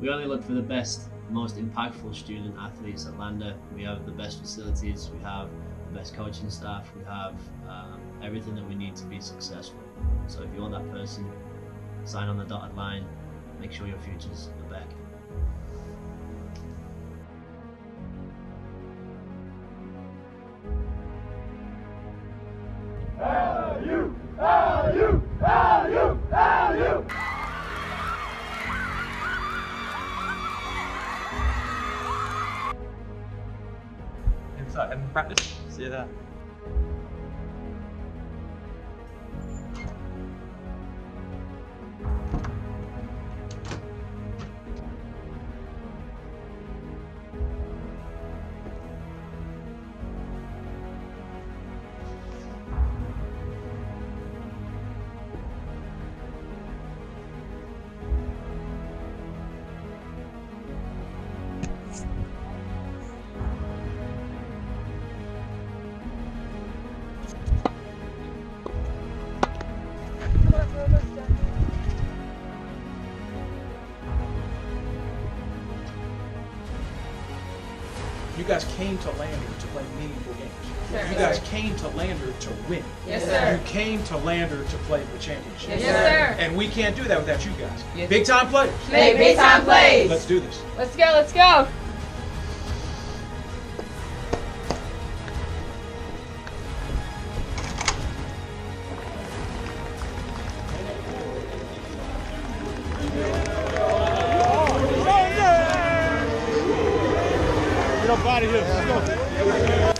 We only look for the best, most impactful student athletes at Lander. We have the best facilities, we have the best coaching staff, we have um, everything that we need to be successful. So if you're that person, sign on the dotted line, make sure your future's the back. Inside and practice. See you there. You guys came to Lander to play meaningful games. You guys came to Lander to win. Yes, sir. You came to Lander to play the championship. Yes, sir. And we can't do that without you guys. Yes. Big time players. Make big time plays. Let's do this. Let's go, let's go. Get up out of here. Let's go.